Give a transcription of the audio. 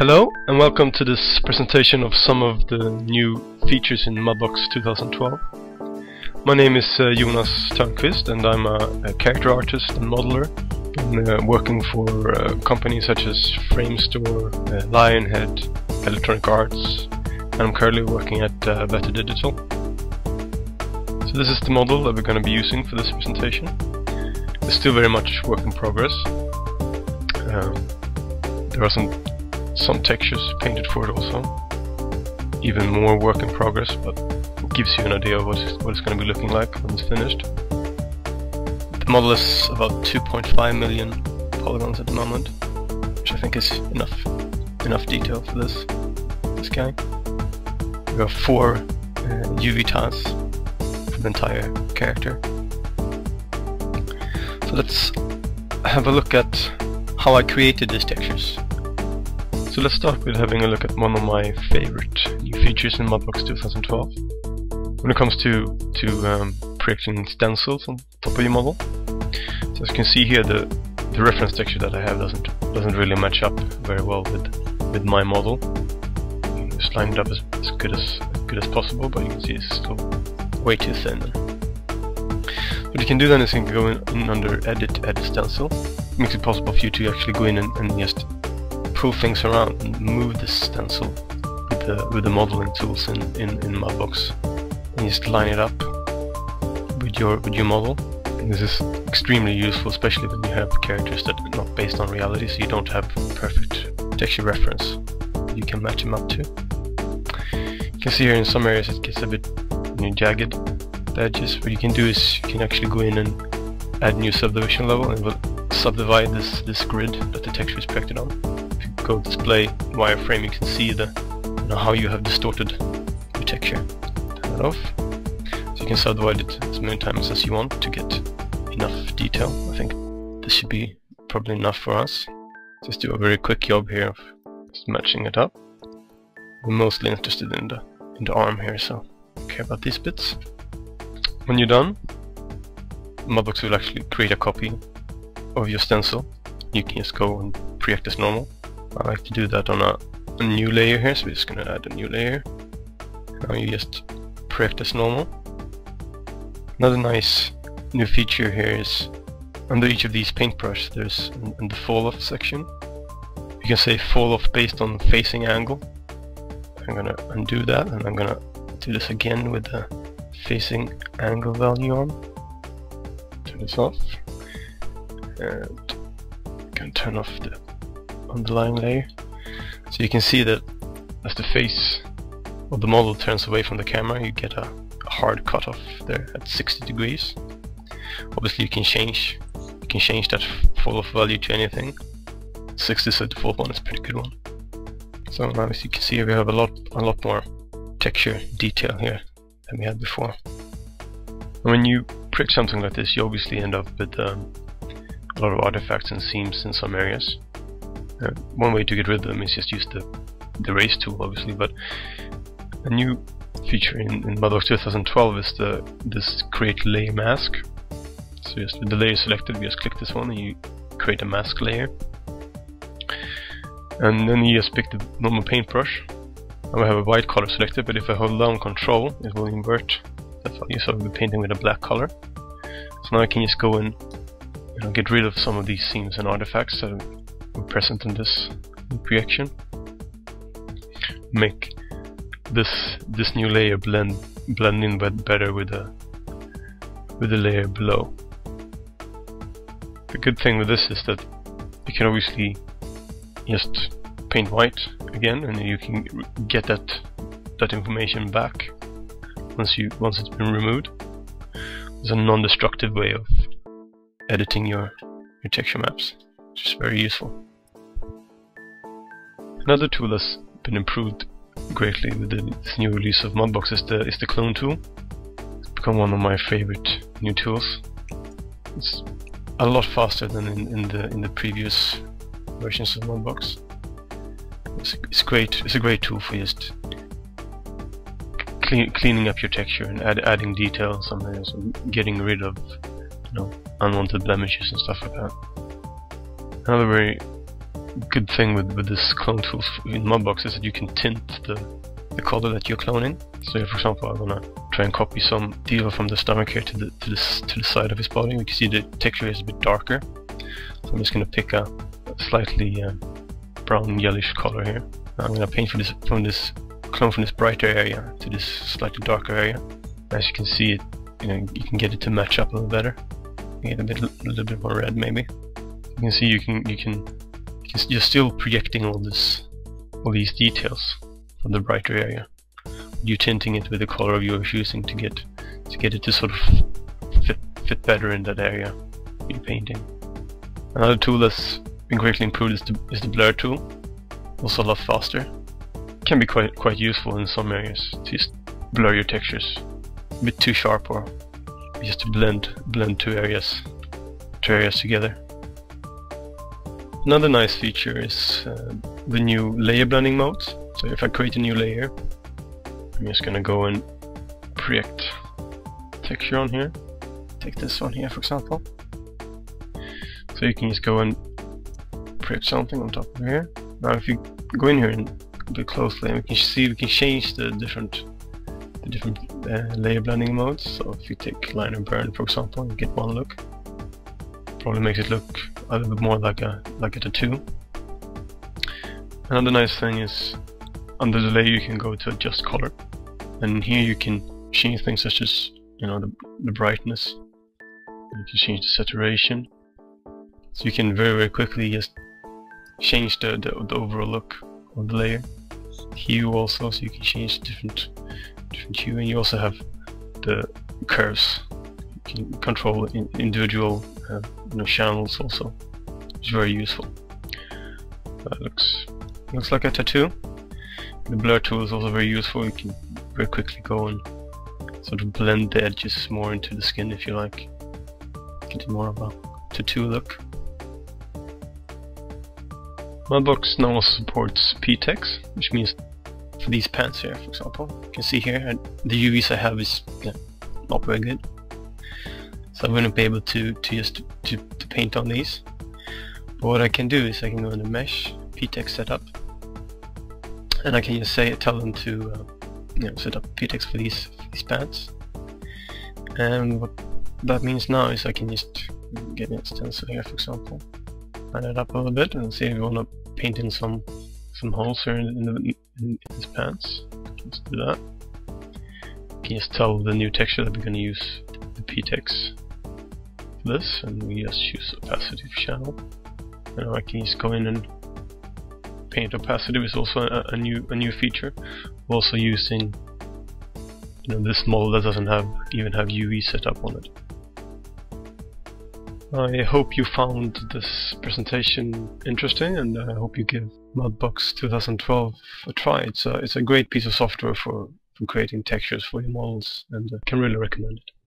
Hello and welcome to this presentation of some of the new features in Mudbox 2012. My name is uh, Jonas Törnqvist and I'm a, a, character artist and modeler. I'm uh, working for uh, companies such as Framestore, uh, Lionhead, Electronic Arts and I'm currently working at uh, Better Digital. So this is the model that we're going to be using for this presentation. It's still very much work in progress. Um, there are some some textures painted for it also. Even more work in progress, but it gives you an idea of what it's, what it's going to be looking like when it's finished. The model is about 2.5 million polygons at the moment, which I think is enough enough detail for this this guy. We have four uh, UV tiles for the entire character. So let's have a look at how I created these textures. So let's start with having a look at one of my favorite new features in Mudbox 2012. When it comes to to um, projecting stencils on top of your model. So as you can see here, the the reference texture that I have doesn't doesn't really match up very well with with my model. Just line it up as, as good as, as good as possible, but you can see it's still way too thin. What you can do then is you can go in, in under Edit, Edit Stencil. It makes it possible for you to actually go in and, and just pull things around and move the stencil with the with the modeling tools in, in, in Mudbox and just line it up with your with your model. And this is extremely useful, especially when you have characters that are not based on reality, so you don't have perfect texture reference you can match them up to. You can see here in some areas it gets a bit you know, jagged the edges. What you can do is you can actually go in and add new subdivision level and will subdivide this this grid that the texture is projected on go display wireframe you can see the you know, how you have distorted your texture. Turn that off. So you can subdivide it as many times as you want to get enough detail. I think this should be probably enough for us. Just do a very quick job here of just matching it up. We're mostly interested in the in the arm here, so care about these bits. When you're done, Mudbox will actually create a copy of your stencil. You can just go and project as normal. I like to do that on a, a new layer here, so we're just gonna add a new layer. Now you just project as normal. Another nice new feature here is under each of these paintbrush there's in, the fall off section you can say fall off based on facing angle. I'm gonna undo that and I'm gonna do this again with the facing angle value on. Turn this off and can turn off the underlying layer. So you can see that as the face of the model turns away from the camera you get a, hard cutoff there at 60 degrees. Obviously you can change you can change that fall off value to anything. 60 is the default one, it's a pretty good one. So now as you can see we have a lot a lot more texture detail here than we had before. And when you prick something like this you obviously end up with um, a lot of artifacts and seams in some areas. Uh, one way to get rid of them is just use the, the erase tool obviously, but a new feature in, in Mudbox 2012 is the this create layer mask. So just with the layer selected, we just click this one and you create a mask layer. And then you just pick the normal paintbrush. I have a white color selected, but if I hold down control, it will invert the value, so I'll be painting with a black color. So now I can just go and you know, get rid of some of these seams and artifacts present in this projection. Make this this new layer blend blend in better with the with the layer below. The good thing with this is that you can obviously just paint white again, and you can get that that information back once you once it's been removed. It's a non-destructive way of editing your your texture maps, which is very useful. Another tool that's been improved greatly with this new release of Mudbox is the is the clone tool. It's become one of my favorite new tools. It's a lot faster than in, in the in the previous versions of Mudbox. It's, it's great. It's a great tool for just clean, cleaning up your texture and add, adding detail in some areas, and getting rid of you know unwanted blemishes and stuff like that. Another very good thing with, with this clone tool in Mudbox is that you can tint the, the color that you're cloning. So for example, I'm gonna try and copy some deal from the stomach here to the to the to the side of his body. We can see the texture is a bit darker. So I'm just gonna pick a, slightly uh, brown yellowish color here. I'm gonna paint from this from this clone from this brighter area to this slightly darker area. As you can see, it you know you can get it to match up a little better. Get a bit a little bit more red maybe. You can see you can you can you can you're still projecting all this all these details from the brighter area. You're tinting it with the color you're choosing to get to get it to sort of fit fit better in that area you're painting. Another tool that's been greatly improved is the, is the blur tool. Also a lot faster. Can be quite quite useful in some areas to just blur your textures. A bit too sharp or just to blend blend two areas two areas together. Another nice feature is uh, the new layer blending modes. So if I create a new layer, I'm just gonna go and project texture on here. Take this one here for example. So you can just go and project something on top of here. Now if you go in here and look closely, we can see we can change the different the different uh, layer blending modes. So if you take linear burn for example, you get one look. Probably makes it look a little bit more like a like a tattoo. Another nice thing is under the layer you can go to adjust color. And here you can change things such as you know the, the brightness. You can change the saturation. So you can very very quickly just change the, the, the overall look of the layer. Hue also so you can change different different hue. And you also have the curves can control in individual uh, you know, channels also. It's very useful. That looks looks like a tattoo. The blur tool is also very useful. You can very quickly go and sort of blend the edges more into the skin if you like. Get more of a tattoo look. Mudbox now also supports PTEX, which means for these pants here, for example, you can see here the UVs I have is yeah, not very good. So I wouldn't be able to, to just to, to paint on these. But what I can do is I can go into mesh, PTEX setup, and I can just say tell them to uh, you know, set up PTEX for these for these pants. And what that means now is I can just get an stencil here, for example, line it up a little bit, and see if we want to paint in some some holes here in, in, the, in these pants. Let's do that. You can just tell the new texture that we're going to use the PTEX this, and we just choose opacity channel. And I can just go in and paint opacity is also a, a new a new feature. We're also using you know this model that doesn't have even have UV set up on it. I hope you found this presentation interesting and I hope you give Mudbox 2012 a try. It's a, it's a great piece of software for, for creating textures for your models and I can really recommend it.